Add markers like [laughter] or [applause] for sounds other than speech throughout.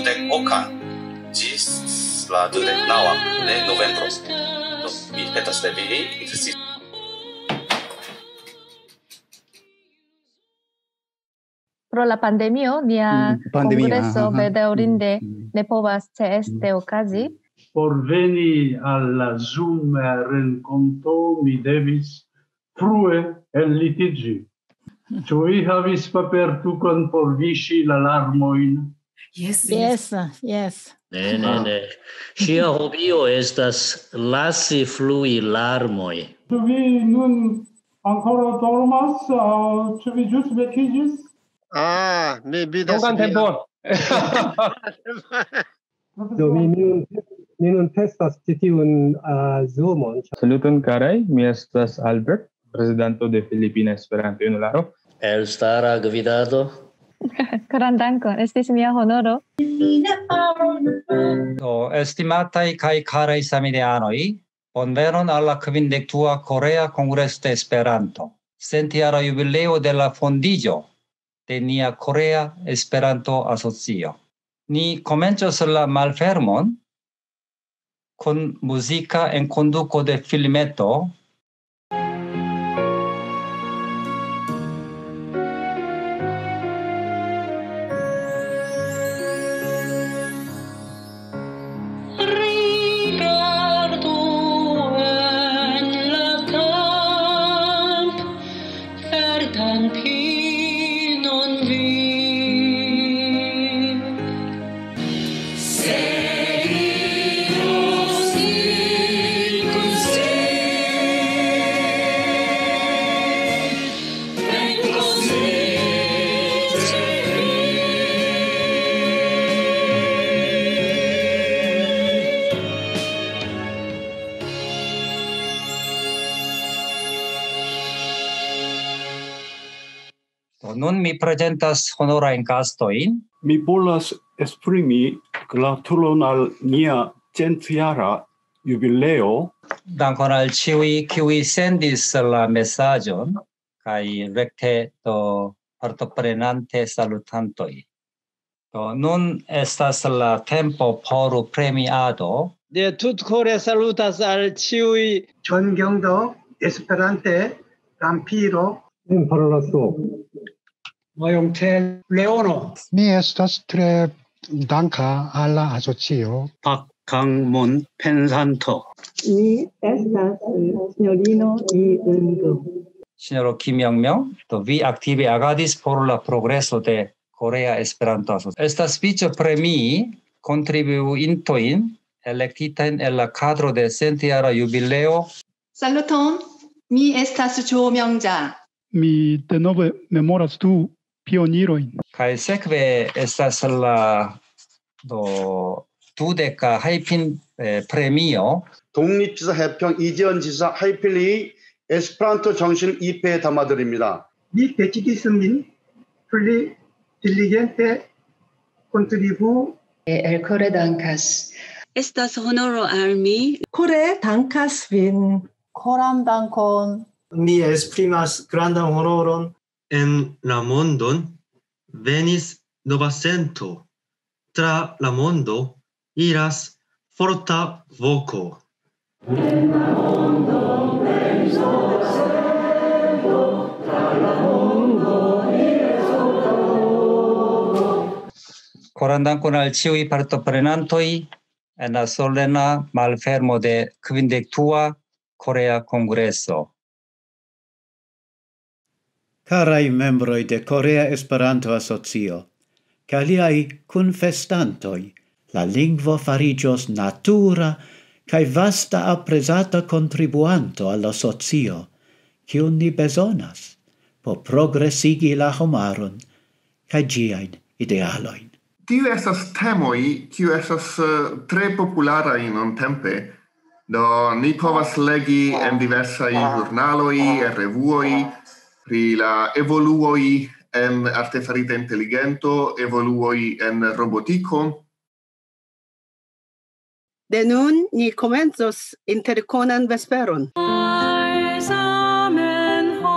dudek oka gis la dudek naŭan de novembro. Do mi petas de vi insisti pro la pandemio nia mm, pandemia, congreso bedaŭrinde mm, mm, ne povas ĉeeste okazi. Por veni al la Zoom renkonto mi devis frue enlitiĝi. Ĉu vi havis papertukon por viŝi la larmojn? Yes, yes. Yes. Ne, ne, ah. ne. Ŝia hobio estas lasi flui larmoj. Ĉu vi nun ankoraŭ dormas aŭ ĉu vi ĵus vekiĝis? Ah, mi vidas. Longan tempon. Do mi nun mi nun testas ĉi tiun zoomon. Saluton karaj, mi estas Albert, prezidanto de Filipina Esperanto Junularo. Elstara gvidado. [laughs] Gran dankon, estis mia honoro. Do, estimatai kai carai samideanoi, bonvenon alla quindectua Korea Congresso de Esperanto. Centiara jubileo de la fondigio de nia Korea Esperanto Asocio. Ni comencios la malfermon con musica en conduco de filmeto nun mi prezentas honorajn gastojn. Mi volas esprimi gratulon al nia centjara jubileo. Dankon al ciui kiuj sendis la mesaĝon kaj rekte do partoprenante salutantoi. Do nun estas la tempo por premiado. De tut tutkore salutas al ĉiuj John Gyeongdo Esperante Rampiro Imparaso volontè Leono. Mi estas tre danka alla asocio. Pak Kang Mon pensanto. Mi estas signorino Li Eun-gu. Sinjoro Kim Young-myung, do vi aktive agadis por la progreso de Korea Esperanto Asocio. Estas vice premi contribuintoin electitain el la cadro de centiara jubileo. Saluton, mi estas Jo Myungja. Mi denove memoras du pionirojn. Kaj sekve estas la do dudeka hajpin eh, premio. 독립지사 해평 이재현 지사 하이필리 에스프란토 정신 2패에 담아드립니다. 이 베치기스민 플리 딜리겐테 콘트리부 엘 코레 단카스 Estas honoro al mi. Kore dankas vin. Koram dankon. Mi esprimas grandan honoron en la mondon venis nova sento. Tra la mondo iras forta voco. En la mondo venis nova sento, tra la mondo iras forta voco. Coran dankon al ciui partoprenantoi en la solena malfermo de quindectua Corea Congresso carai membroi de Corea Esperanto Asocio, caliai cun festantoi, la lingvo farigios natura cae vasta apresata contribuanto alla socio, cium ni besonas, po progressigi la homaron, cae giain idealoin. Tiu estas temoi, kiu estas uh, eh, tre populara in on tempe, do ni povas legi en diversai jurnaloi e revuoi, pri la evoluoi en artefarita intelligento, evoluoi en robotico. De nun ni komencos interkonan vesperon. Zamenhof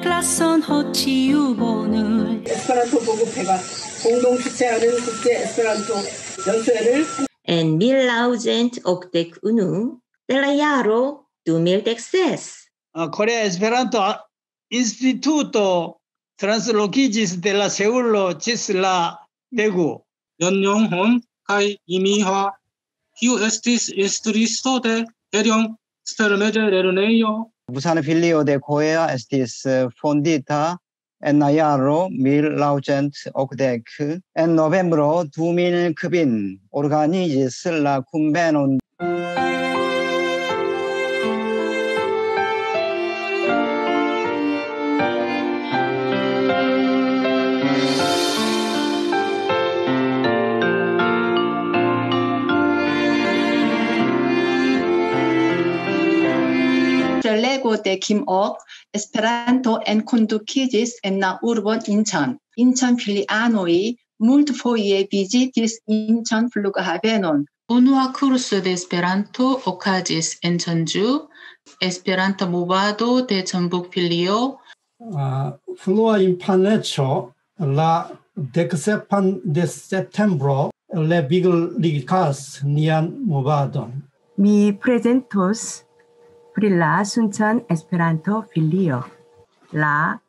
클라선 호치 유본을 에스페란토 보급회가 공동 주최하는 국제 에스페란토 연수회를 en 1981 de la jaro 2016. Korea Esperanto Instituto translokiĝis de la Seulo ĝis la Daegu. Yon Yong-hon kaj Imiha, kiu estis instruisto de Heriong Intermedia Lernejo. Busan filio de Korea estis fondita en la jaro 1980 en novembro 2000 kvin organizis la kunvenon de Kim-ok, Esperanto enkondukigis en la urbon Incheon. Incheon filianoj multfoje vizitis Incheon flughavenon. Unua kurso de Esperanto okazis en Jeonju, Esperanto movado de Jeonbuk filio. Uh, flua infaneco la decsepan de septembro le vigligas nian movadon. Mi presentos 프릴라 순천 에스페란토 빌리어 라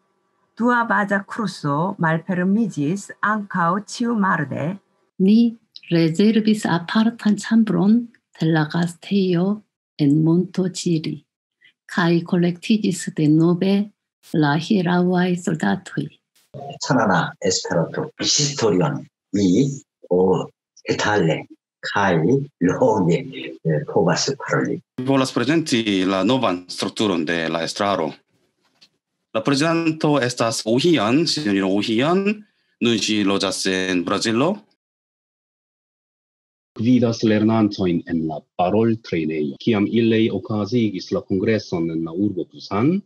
두아바자 크루소 말페르미지스 안카우 치우 마르데. 니 레제르비스 아파르탄 참브론 델라가스테이오 엔몬토 지리. 카이 콜렉티지스 데 노베 라히라우아이 솔다토이. 천하나 에스페란토 시스토리온 이오 에탈레. kai longe eh, povas paroli. Volas presenti la novan strukturon de la estraro. La prezidanto estas Ohian, sinjorino Ohian, nun ŝi loĝas en Brazilo. Gvidas lernantojn en la paroltrejnejo, kiam ili okazigis la kongreson en la urbo Busan,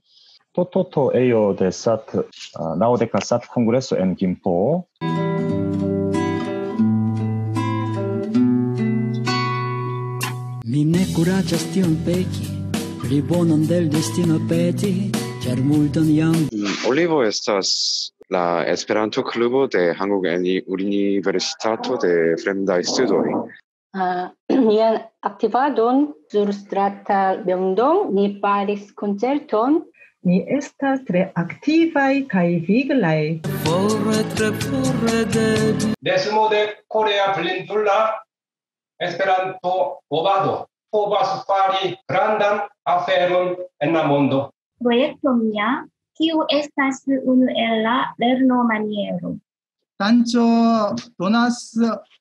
Tototo ejo de sat, ah, uh, naŭdeka sat kongreso en Gimpo. Mi ne curacias tion peki, ribonon del destino peti, char multon jam... Mm, Olivo estas la Esperanto klubo de Hanguk en Universitato de Fremdaj Studoj. Ah, [clears throat] uh, nian aktivadon sur strata mondo ni faris koncerton Ni estas tre aktivaj kaj viglaj. Desmo de Korea plendula Esperanto movado povas fari grandan aferon en la mondo. Proyecto mia, kiu estas unu el la lernomaniero. Tancho donas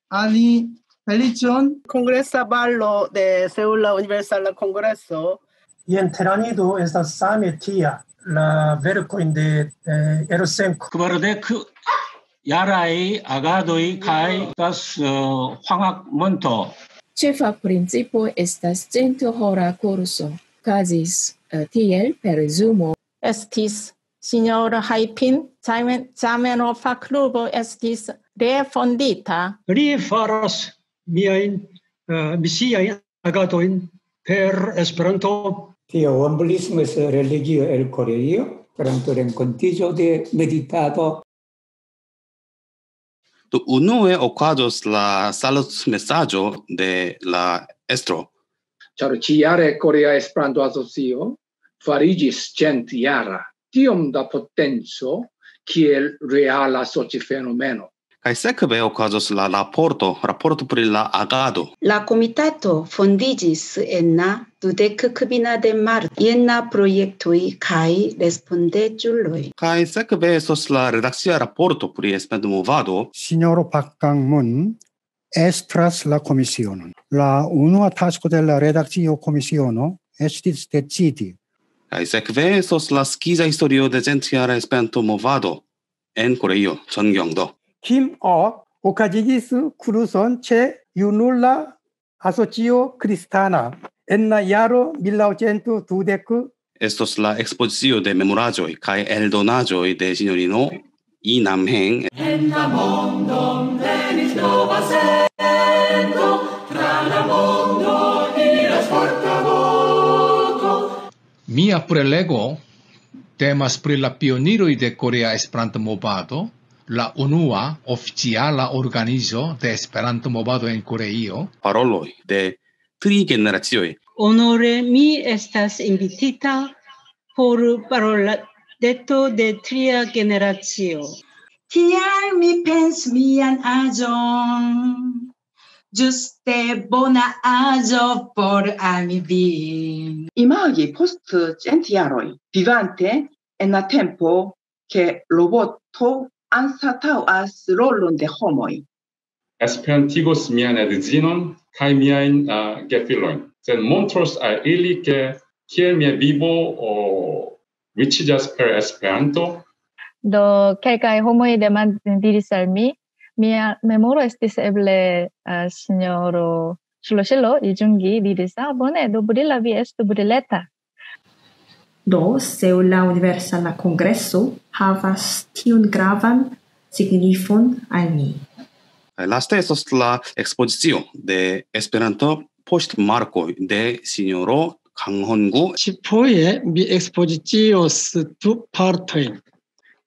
ani feliĉon. Kongresa ballo de Seula Universala Kongreso Ien teranido estas same tia la verkojn de eh, Erosenko. Kvardek jaraj agadoj kaj tas uh, monto. Ĉefa principo estas centhora kurso. Kazis uh, tiel per Zumo. Estis Signor Haipin, tamen Zamenhofa klubo estis refondita. Li faras miajn uh, misiajn agadojn per Esperanto. Tio omblismo es religio el per esperanto renkontiĝo de meditado Do unue okazos la salut mesaggio de la estro. Ĉar ĉiare Korea Esperanto Asocio farigis centiara. Tiom da potenco kiel reala soci fenomeno. Kaj sekve okazos la raporto, raporto pri la agado. La komitato fondigis en la dudek kvina de marto en la projektoj kaj respondeĝuloj. Kaj sekve estos la redakcia raporto pri Esperanto-movado. Sinjoro Park Kang-mun estras la komisionon. La unua tasko de la redakcio komisiono estis decidi. Kaj sekve estos la skiza historio de centjara Esperanto-movado en Koreio, Jeongdo. Kim-o okazigis cruzon ce iunula asocio cristana en la jaro 1920. Estos la expozicio de memorajoi kai eldonajoi de signorino i Namhen. En la mondon venis nova sento, tra la mondo iras forta voto. Mia prelego temas pri la pioniroi de Korea Esperanto movado, la unua oficiala organizo de Esperanto movado en Koreio. Paroloj de tri generacioj. Honore mi estas invitita por parola deto de tria generacio. Kial mi pens mian aĝon? Juste bona aĝo por ami vin. Imagi post cent jaroj, vivante en la tempo che roboto anstataŭas rolon de homoj. Esperantigos mian edzinon kaj miajn uh, gefilojn. Sed montros al ili ke kiel mia vivo o riĉiĝas per Esperanto. Do kelkaj homoj demandis diris al mi, mia memoro estis eble uh, sinjoro Ŝloŝelo Iĝungi diris, ah, bone, do brila vi estu brileta. Do, se la universa la congresso havas tiun gravan signifon al ni. Lasta estos la expozicio de Esperanto post marco de signoro 강헌구 cipoje mi expozicios tu partoi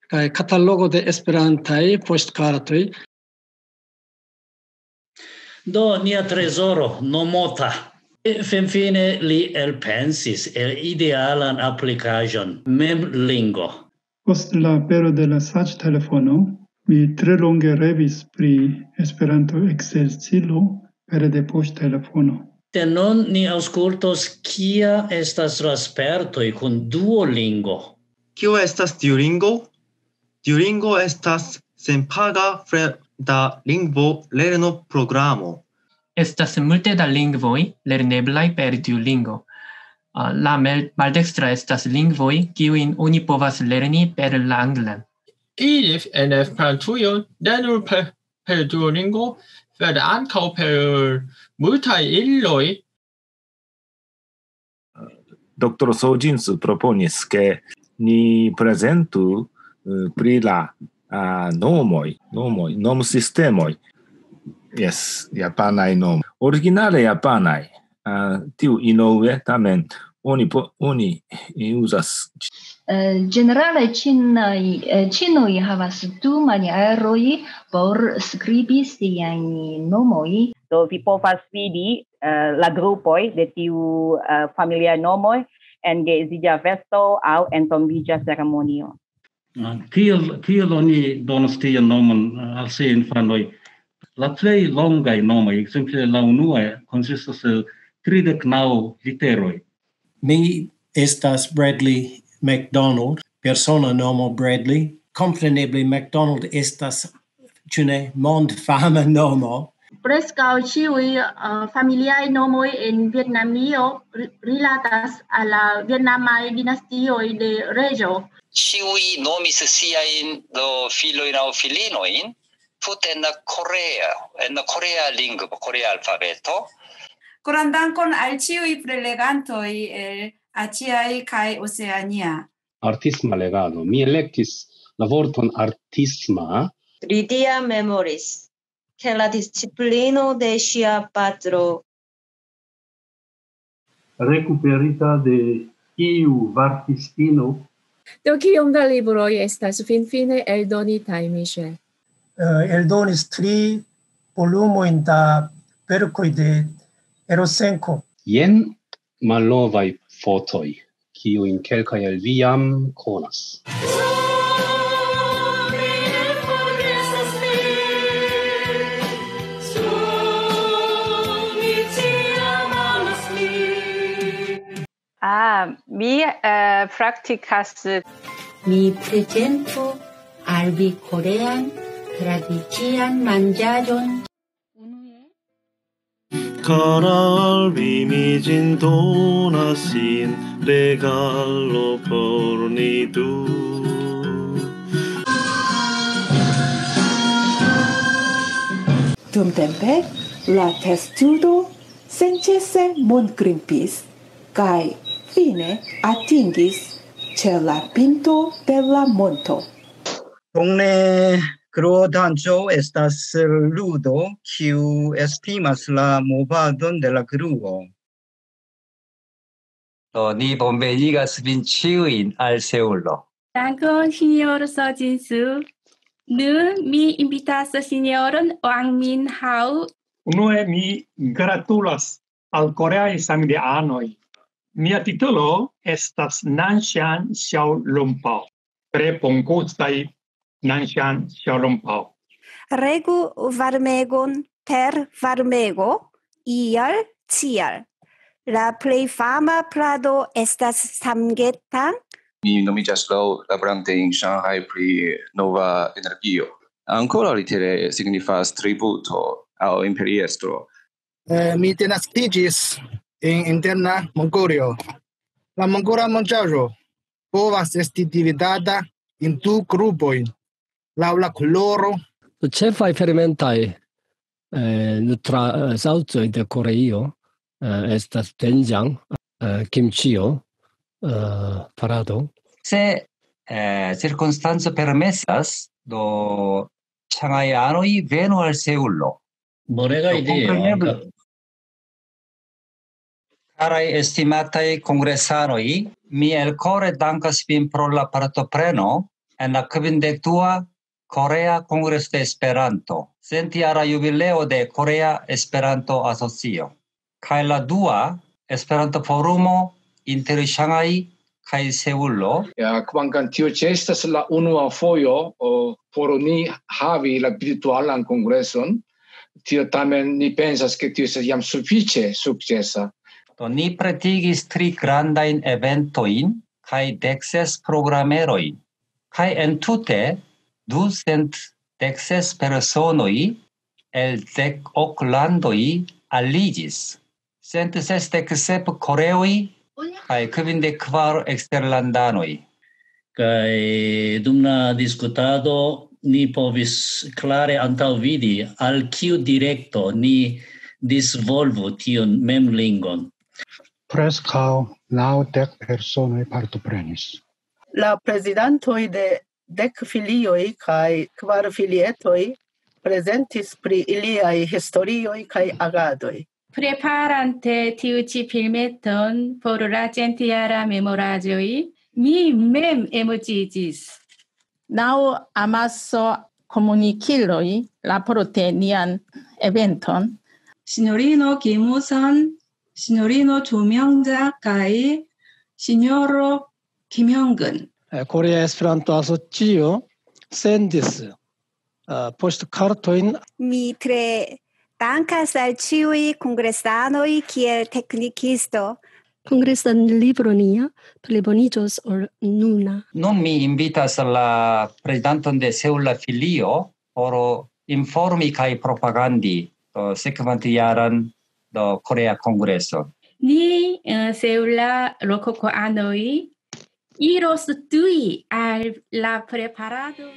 kai katalogo de Esperantai postcartoi. Do nia trezoro nomota Fin fine li elpensis el idealan applicajon, mem lingo. Post la apero de la sac telefono, mi tre longe revis pri Esperanto exercilo per de post telefono. De non ni auscultos kia estas la spertoi kun Duolingo. Kio estas Duolingo? Duolingo estas senpaga freda lingvo lerno programo Estas multe da lingvoi lerneblai per Duolingo. Uh, la maldextra estas lingvoi kiuin oni povas lerni per la anglan. Ili en Esperantujo ne nur per, per Duolingo, sed ankaŭ per multaj iloj Dr. Sojins proponis ke ni prezentu uh, pri la uh, nomoi, nomoi, nom sistemoj Yes, Japanai nom. Originale Japanai. Uh, tiu Inoue tamen oni po, oni usas uh, generale cinai eh, cinoi havas du manieroi por skribi sian nomoi do vi povas vidi uh, la grupoi de tiu uh, familia nomoi en geedziĝa festo aŭ en ceremonio. Uh, kiel, kiel oni donas tian nomon al siaj infanoj? La plei longai nomoi, exemple la unua, consistas el tridec nau literoi. Mi estas Bradley McDonald, persona nomo Bradley. Compreneble McDonald estas, cune, mond fama nomo. Prescau ciui uh, familiae nomoi en Vietnamio rilatas alla Vietnamae dinastioi de regio. Ciui nomis siain do filoin au filinoin, tute en Korea, en Korea lingua, Korea alfabeto. Koran dankon al ciui prelegantoi el Aciai kai Oceania. Artisma legado. Mi electis la vorton artisma. Ridia memoris, che la disciplino de sia patro recuperita de iu vartistino. Do kiom da libroi estas finfine eldonitai, Michel? Eh, eldonis tri volumojn da verkoj de Erosenko. Jen malnovaj fotoj, kiujn kelkaj el viam konas. Ah, mi eh, uh, practicas Mi presento al vi korean tradician mangiagion. Cara al mi regalo por ni tu. Dum tempe, la testudo sencese mon grimpis kai fine atingis ce la pinto de la monto. Bone, Cruo danzo estas ludo kiu estimas la movadon de la gruo. Do ni bonvenigas vin ĉiujn al Seulo. Dankon, sinjoro Sojinsu. Nun mi invitas sinjoron Wang Min Hao. Unue mi gratulas al koreaj samideanoj. Mia titolo estas Nanshan Xiao Lumpao. Tre bongustaj Nanshan Xiaolongbao. Regu varmegon per varmego, ial cial. La plei fama plado estas samgetan. Mi nomiĝas laŭ laborante en Shanghai pri nova energio. Ancora litere signifas tributo al imperiestro. Eh, mi denaskiĝis in interna Mongolio. La mongola manĝaĵo povas esti dividata in du grupojn laŭ la koloro. Ĉefaj fermentaj eh, nutraĵaĵoj eh, de Koreio eh, estas doenjang, eh, kimĉio, eh, parado. Se eh, cirkonstanco permesas, do ĉanghajanoj venu al Seulo. Bonega idea Carai estimatai congressanoi, mi el core dankas vin pro la partopreno en la quindectua Korea Kongres de Esperanto, centiara jubileo de Korea Esperanto Asocio. Kaj la dua, Esperanto Forumo inter Shanghai kaj Seulo. Ja, kvankam tio ĉi estas la unua fojo por ni havi la virtualan kongreson, tio tamen ni pensas ke tio estas jam sufiĉe sukcesa. Do ni pretigis tri grandajn eventojn kaj dekses programerojn. Kaj entute ducent dexes personoi el dec hoc landoi aligis. Cent sestec sep coreoi cae quindec quar exterlandanoi. Cae dum la discutado ni povis clare antauvidi al kiu directo ni disvolvu tion memlingon. Prescau naudec personoi partoprenis. La presidentoi de dec filioi cae quar filietoi presentis pri iliai historioi cae agadoi. Preparante tiu ci filmeton por la gentiara memoragioi, mi mem emocigis. Nau amasso comuniciloi raporte nian eventon. Signorino Kimusan, signorino Chumyongja, cae signoro Kimyongun. Eh, Korea Esperanto Asocio sendis uh, postkartojn. Mi tre dankas al ĉiuj kongresanoj kiel teknikisto. Kongresan libro nia pliboniĝos or nuna. Nun mi invitas la prezidanton de Seula filio por informi kaj propagandi eh, do sekvantijaran do Korea Kongreso. Ni uh, Seula lokokoanoj Y los doy al la preparado.